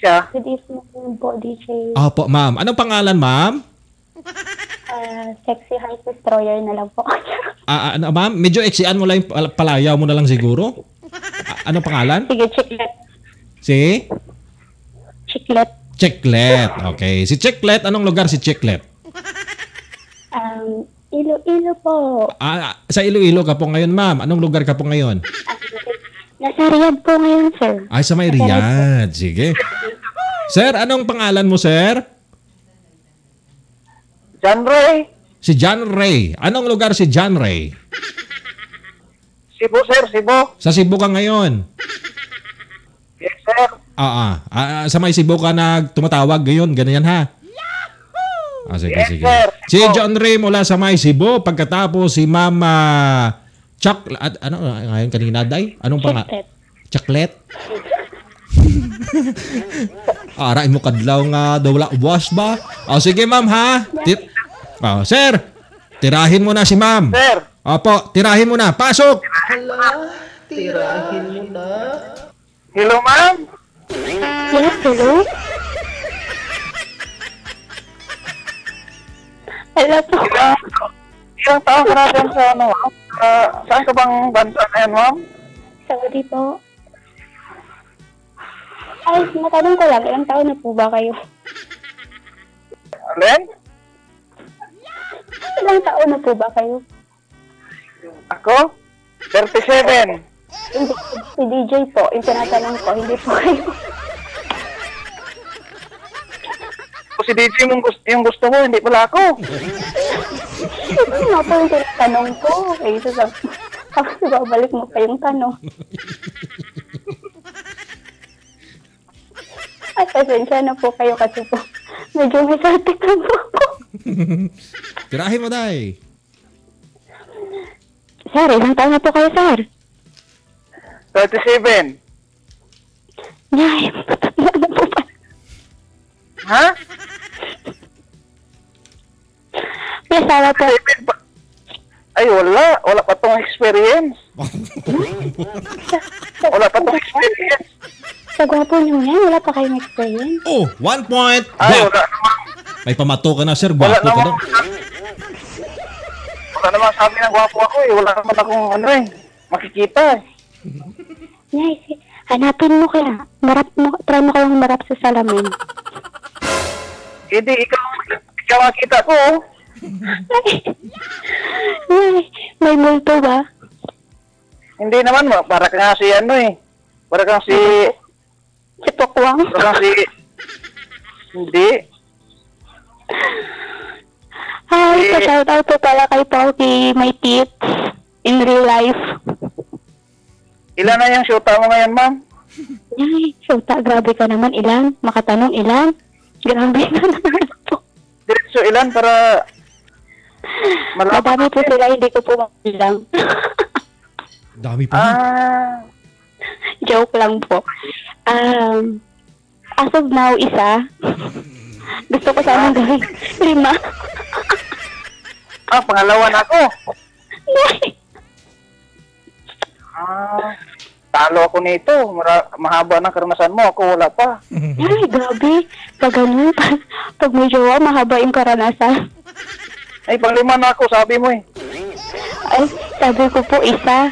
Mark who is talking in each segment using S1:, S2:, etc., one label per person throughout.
S1: siya.
S2: Good evening po, DJ.
S3: Opo, ma'am. Anong pangalan, ma'am?
S2: Ah, sexy heart destroyer na lang po.
S3: Ah, ah, ano, ma'am? Medyo eksian mo lang yung pal- palayaw mo na lang siguro. Ah, anong pangalan?
S2: Sige, chiclet.
S3: Si?
S2: Chiclet.
S3: Chiclet. Okay. Si Chiclet, anong lugar si Chiclet?
S2: Um, Ilo-ilo po.
S3: Ah, sa Iloilo ka po ngayon, ma'am. Anong lugar ka po ngayon?
S2: Nasa Riyadh po ngayon, sir.
S3: Ay, sa may Riyadh. Sige. Sir, anong pangalan mo, sir?
S1: John Ray.
S3: Si John Ray. Anong lugar si John Ray?
S1: Cebu, sir. Cebu.
S3: Sa Cebu ka ngayon.
S1: Yes, sir.
S3: Ah, ah. Ah, sa may Cebu ka na tumatawag ngayon. Ganyan ha? Ah, sige,
S1: Yes,
S3: sige.
S1: sir.
S3: Si John Ray mula sa may Cebu. Pagkatapos si Mama Chuck... At, ano ngayon kanina, Day? Anong panga?
S2: Chiclet.
S3: Chaklet? Aray mo kadlaw nga daw wala buwas ba? O sige ma'am ha. Ti- oh, sir, tirahin mo na si ma'am.
S1: Sir.
S3: Opo, tirahin mo na. Pasok!
S4: Hala, tirahin mo na.
S1: Hello, ma'am.
S2: Yes, hello? Hello po.
S1: Ilang, ilang taon ka na dyan sa ano, ma'am? Ah, saan ka bang bansa na yan, ma'am?
S2: Saudi po. Ay, matanong ko lang, ilang taon na po ba kayo?
S1: Alin?
S2: Ilang taon na po ba kayo?
S1: Ako? 37.
S2: Hindi, si DJ po, yung tinatanong ko, hindi po kayo.
S1: Si DJ mong gusto, yung gusto mo, hindi pala ako.
S2: Ano nga po yung tinatanong ko? Eh, sasab- tapos ibabalik mo pa yung tanong. At pasensya na po kayo kasi po, medyo may sartik lang po ako.
S3: Tirahin mo, Day.
S2: Sir, ilang taon na po kayo, sir?
S1: 37.
S2: Nay, matanda na po pa.
S1: Ha?
S2: May asawa po.
S1: 37 pa. Ay, wala. Wala pa tong experience. Wala pa tong experience.
S2: Sa gwapo niyo yan, wala pa kayong experience.
S3: Oh, one point.
S1: Ay, wala naman.
S3: May pamato ka na, sir.
S1: Wala
S3: Gwapo ka
S1: naman.
S3: daw.
S1: Wala naman sabi ng gwapo ako eh. Wala naman akong ano eh. Makikita eh.
S2: Nay, si- hanapin mo kaya. Marap mo, try mo kayong marap sa salamin.
S1: Hindi, ikaw, ikaw ang kita ko. oh.
S2: May multo ba?
S1: Hindi naman, ma- para ka nga si ano eh. Para kang si...
S2: Si Pokwang?
S1: Para kang si... Hindi.
S2: Hi,
S1: Eh.
S2: pa-shoutout po pala kay Pauki, my tips in real life.
S1: Ilan na yung shoota mo ngayon, ma'am?
S2: Ay, syuta, grabe ka naman. Ilan? Makatanong ilan? Grabe ka naman po.
S1: Diretso ilan para... Malaman.
S2: Madami po sila, hindi ko po mabilang.
S3: Dami pa.
S1: Ah,
S2: Joke lang po. Um, as of now, isa. Gusto ko sanang gawin. Lima.
S1: ah, pangalawa na ako. Ah, talo ako nito. Mara- mahaba ng karanasan mo. Ako wala pa.
S2: Ay, grabe. Pag ganun, pag, pag may jowa, mahaba yung karanasan.
S1: Ay, panglima na ako, sabi mo eh.
S2: Ay, sabi ko po isa.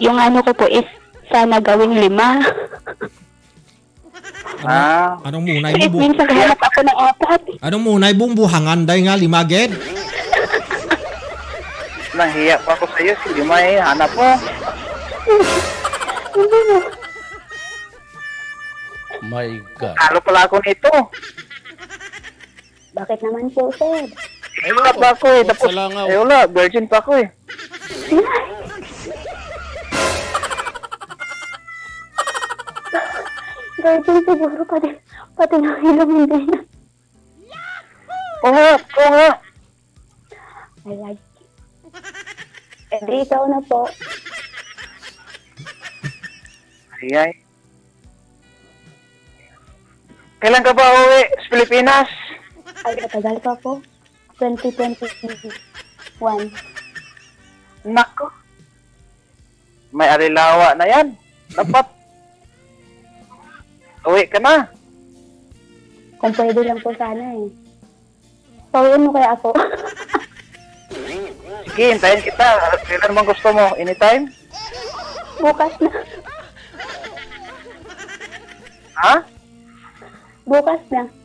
S2: Yung ano ko po is sana gawing lima.
S1: Ah,
S3: Anong munay mo? Bu-
S2: means naghanap ako ng apat.
S3: Anong munay bung buhangan day nga limaged?
S1: nahiya pa ako sa'yo. Sige, may hanap mo.
S4: My God.
S1: Talo pala ako nito.
S2: Bakit naman po, sir?
S1: Ay, wala pa ako eh. Tapos,
S4: Salangaw.
S1: ay wala, virgin pa ako eh.
S2: Virgin siguro pati, pati ng ilong hindi na.
S1: Oo nga, oo nga.
S2: I like it. Eh, di ikaw na po.
S1: Ay, ay. Kailan ka ba uwi sa Pilipinas?
S2: Ay, matagal pa po. 2021.
S1: Nako. May arilawa na yan. Dapat. Uwi ka na.
S2: Kung pwede lang po sana eh. Pawiin mo kaya ako.
S1: Sige, hintayin kita. Kailan bang gusto mo? Anytime?
S2: Bukas na.
S1: Ha?
S2: Bukas na.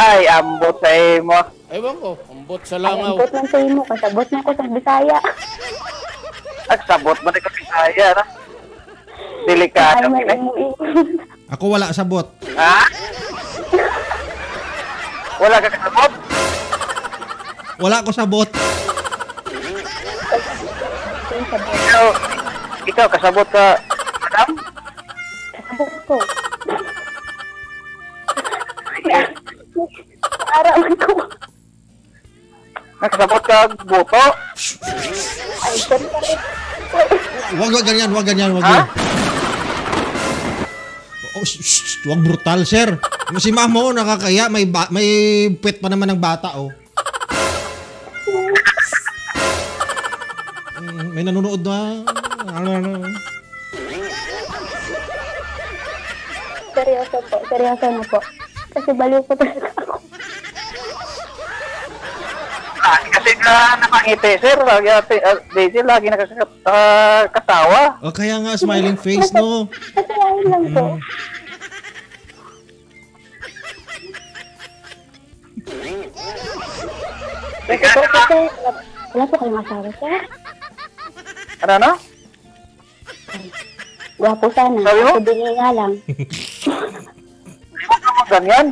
S1: Ay, ambot sa mo.
S4: Ewan ko, ambot sa
S2: Ay,
S4: langaw.
S2: ambot lang sa'yo mo. Kasabot na ako sa Bisaya.
S1: Nagsabot mo na kasi kaya na.
S2: Ay,
S1: Delikado.
S2: may
S1: Ay.
S3: Ako wala sabot.
S1: Ha? Wala ka kasabot?
S3: Wala ko sabot.
S1: Ikaw, ikaw kasabot ka, madam?
S2: Kasabot ko. Arawan ko.
S1: Nakasabot ka buto?
S2: Ay, sorry, sorry.
S3: Wag wag ganyan, wag ganyan, wag
S1: Ha?
S3: yan. Oh, shh, shh, wag brutal, sir. Si mama oh, nakakaya, may ba- may pet pa naman ng bata oh. Mm, May nanonood na. Ano, ano.
S2: Seryoso po. Seryoso na po. Kasi baliw po talaga ako.
S1: Ah, kasi ka nakangiti, sir. Lagi, uh, Daisy, lagi nakakasawa.
S3: O kaya nga smiling face no.
S2: Kasalanan lang po.
S1: Teka,
S2: Po,
S1: ano?
S2: kasi wala, po kayong asawa, sir.
S1: Ano, ano?
S2: Gwapo sana.
S1: Sabi mo?
S2: Kasi bingi nga lang.
S1: Naman ganyan.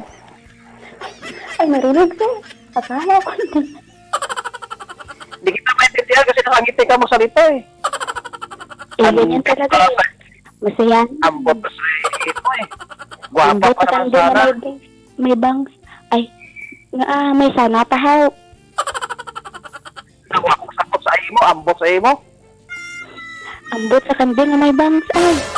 S2: Ay, marinig, sir. Akala ko din.
S1: Hindi kita maintindihan kasi nakangiti ka mo salita eh.
S2: Eh, ganyan talaga eh. Masaya.
S1: Ambot pa sa ito eh. Guwapa pa naman
S2: na
S1: sana.
S2: may, may bangs. Ay, nga, ah, may sana pa haw.
S1: Guwapa sa ambot sa imo, ambot sa imo.
S2: Ambot sa kandi nga may bangs. Ay.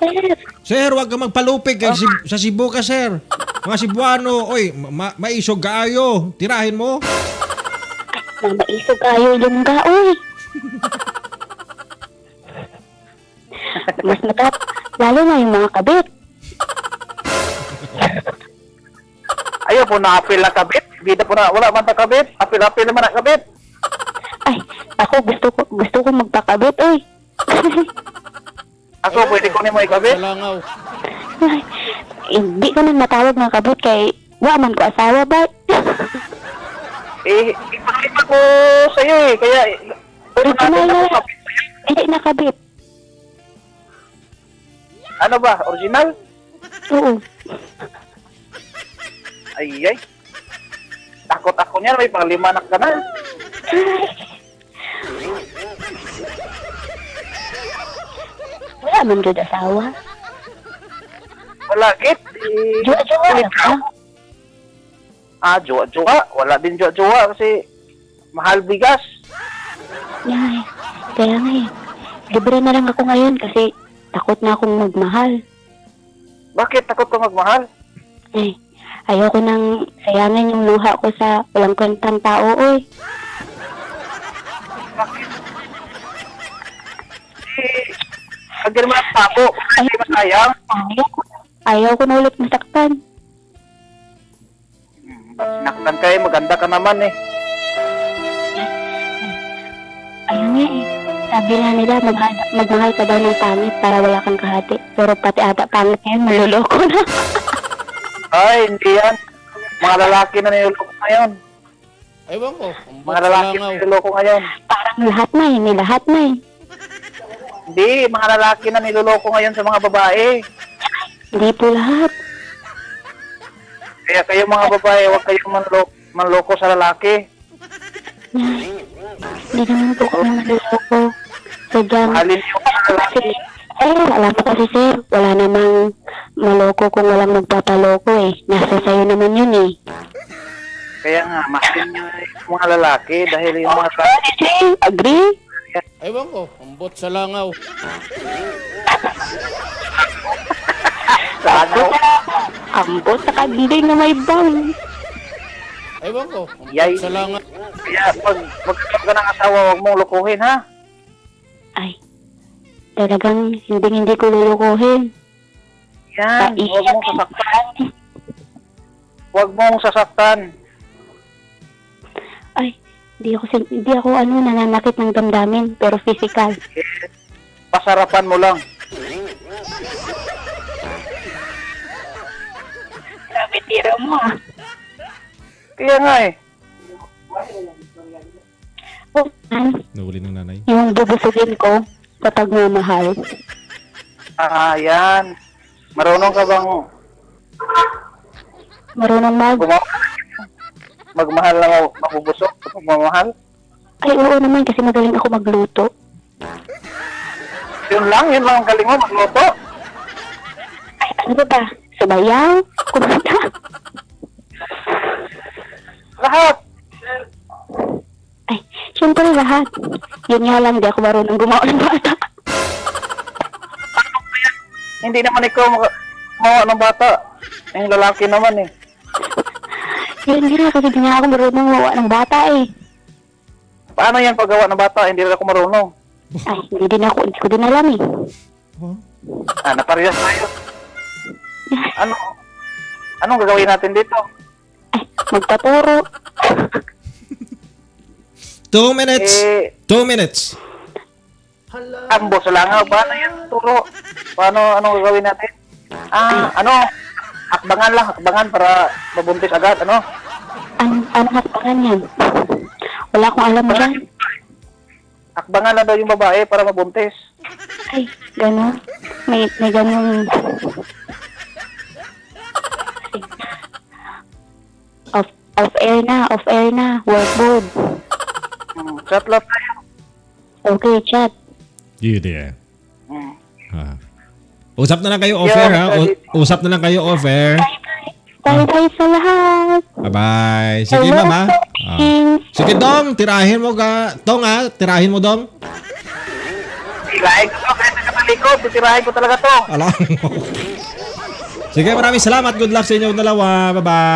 S2: Sir,
S3: Sir, wag ka magpalupig kay Sib- sa Cebu ka, sir. Mga Cebuano, oy, ma- maisog kaayo. Tirahin mo.
S2: mamaisog kayo yung gaoy. Mas matap, lalo na yung mga kabit.
S1: Ayaw po na apil na kabit. Bida po na, wala man ta kabit. Apil-apil naman na kabit.
S2: Ay, ako gusto ko gusto ko magpakabit oy.
S1: Ako, pwede ko ni mo ikabit.
S4: langaw.
S2: Ay, hindi ko na matawag ng kabit kay wa man ko asawa ba?
S1: Eh, ipakita ko sa'yo eh. Kaya,
S2: Original
S1: natin
S2: na.
S1: sa'yo.
S2: Hindi nakabit.
S1: Ano ba? Original?
S2: Oo.
S1: Ay, ay. Takot ako niyan. May panglimanak ka na.
S2: Wala man jud asawa.
S1: Wala, git.
S2: Jowa-jowa ka.
S1: Ah, jowa-jowa. Wala din jowa-jowa kasi mahal bigas.
S2: Ay, kaya nga eh. Libre na lang ako ngayon kasi takot na akong magmahal.
S1: Bakit takot ka magmahal?
S2: Eh, ayoko nang sayangin yung luha ko sa walang kwentang tao, oy.
S1: Eh, agad mo ang tabo. Kasi masayang.
S2: Ayaw ko. Ayaw ko na ulit masaktan.
S1: Sinaktan ka eh. Maganda ka naman eh.
S2: Ayun nga eh. Sabi nga nila, magmahal, magmahal ka daw ng pangit para wala kang kahati. Pero pati ata pangit ngayon, maluloko na.
S1: Ay, hindi yan. Mga lalaki na niloloko ngayon.
S4: Ewan ko,
S1: Mga lalaki na niloloko ngayon.
S2: Parang lahat na eh, nilahat na eh.
S1: Hindi, mga lalaki na niloloko ngayon sa mga babae.
S2: Hindi po lahat.
S1: Kaya kayo mga babae, huwag kayong manloko, manloko sa lalaki.
S2: Ay, Hindi naman po kami maluloko. Sadyang,
S1: Mahalin niyo ang mga lalaki.
S2: eh, alam mo kasi sir, wala namang maloko kung walang magpapaloko eh. Nasa sayo naman yun eh.
S1: Kaya nga, mahalin niyo yung mga lalaki dahil yung mga.
S2: Eh, agree?
S4: Ewan ko, ambot sa langaw.
S1: Lagaw.
S2: Ambot sa kanding na may bang.
S4: Ewan ko, ambot
S1: Yay.
S4: sa langaw.
S1: Kaya pag magkakaroon ka ng asawa, huwag mong lukuhin ha.
S2: Ay, talagang hindi hindi ko lulukuhin.
S1: Yan, huwag mong sasaktan. Huwag mong sasaktan.
S2: Hindi ako, sin- hindi ako ano, nananakit ng damdamin, pero physical.
S1: Pasarapan mo lang.
S2: Grabe, tira mo ah.
S1: Kaya nga eh.
S2: Ano,
S3: Nahuli ng nanay.
S2: yung bubusugin ko kapag mamahal.
S1: Ah, yan. Marunong ka bang
S2: Marunong mag...
S1: gumawa? Magmahal na ma- mabubusok? Magmamahal?
S2: Ay, oo naman kasi magaling ako magluto.
S1: Yun lang, yun lang ang galing mo, magluto.
S2: Ay, ano ba ba? Subayaw? Kumanta?
S1: Lahat.
S2: Ay, syempre lahat. Yun nga lang, di ako marunong gumawa ng bata.
S1: Hindi naman ikaw gumawa ng bata. Yung lalaki naman eh.
S2: Yun nga, kasi di nga ako marunong gumawa ng bata eh.
S1: Paano yan paggawa ng bata? Hindi rin ako marunong.
S2: Ay, hindi din ako, hindi ko din alam eh.
S1: Ah, naparehas tayo. Ano? Anong gagawin natin dito?
S2: Ay, magpaturo.
S3: Two minutes.
S1: Eh,
S3: Two minutes.
S1: ambo sa langaw. Paano yan? Turo. Paano, anong gagawin natin? Ah, ano? Hakbangan lang, hakbangan para mabuntis agad, ano?
S2: Ano, ano hakbangan yan? Wala akong alam dyan.
S1: Hakbangan lang daw yung babae para mabuntis.
S2: Ay, gano'n. May, may gano'ng... Off, off air na, off air na. Work mode.
S1: Hmm, chat lang tayo.
S2: Okay, chat.
S3: You there.
S1: Hmm.
S3: Ah. Usap na lang kayo off-air ha. U- usap na lang kayo off-air.
S2: Bye-bye sa lahat.
S3: Bye-bye. Sige,
S2: Hello,
S3: ma'am ha. Ah. Sige, Dong. Tirahin mo ka. Tong ha. Tirahin mo, Dong.
S1: Tirahin ko to, kahit nakatalikod, titirahin ko talaga to.
S3: Alam mo. Sige, maraming salamat. Good luck sa inyong dalawa. Bye-bye.